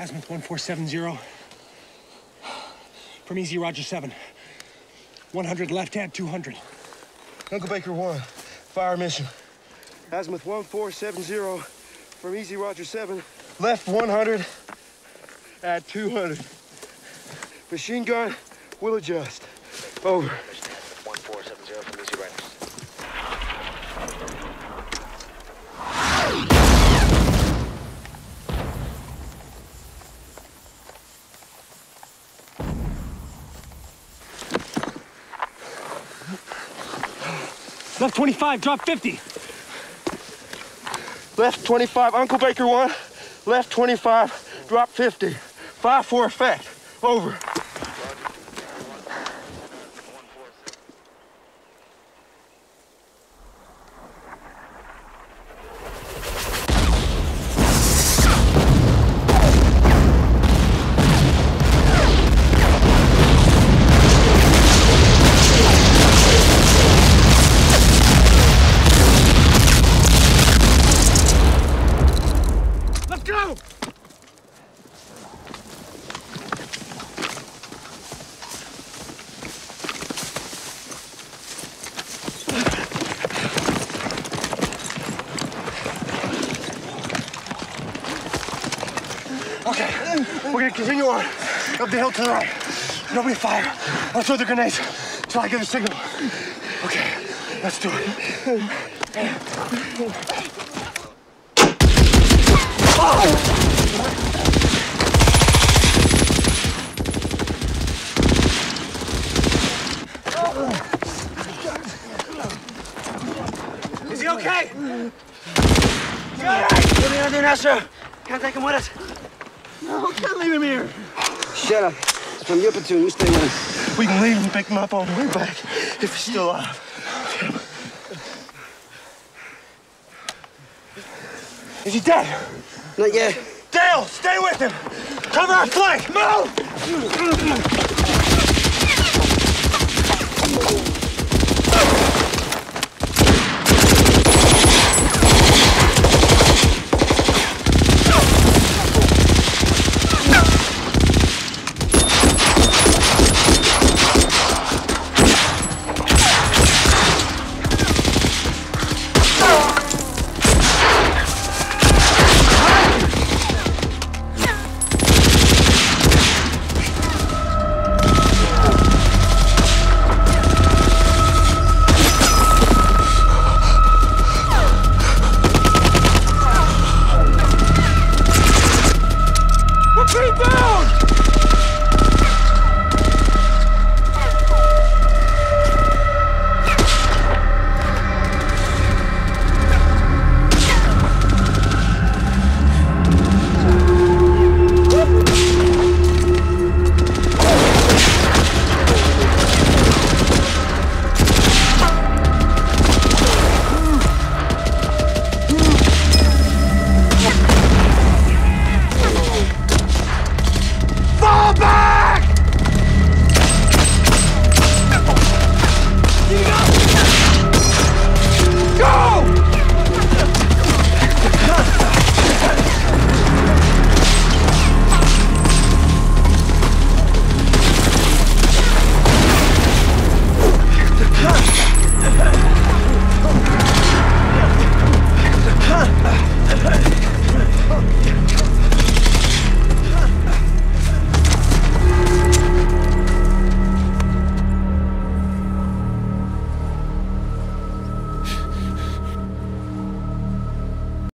Azimuth 1470. From Easy Roger 7. 100 left at 200. Uncle Baker 1, fire mission. Azimuth 1470 from Easy Roger 7. Left 100 at 200. Machine gun will adjust. Over. Left 25, drop 50. Left 25, Uncle Baker 1. Left 25, drop 50. Five for effect. Over. Let's go! Okay, we're gonna continue on up the hill to the right. Nobody fire. I'll throw the grenades till I give the signal. Okay, let's do it. Is he okay? What are you gonna do now, sir? Can't take him with us. No, can't leave him here. Shut up. It's from your platoon. You stay with him. We can leave and pick him up on the way back if he's still alive. Is he dead? Not yet. Dale, stay with him. Cover our flank. Move!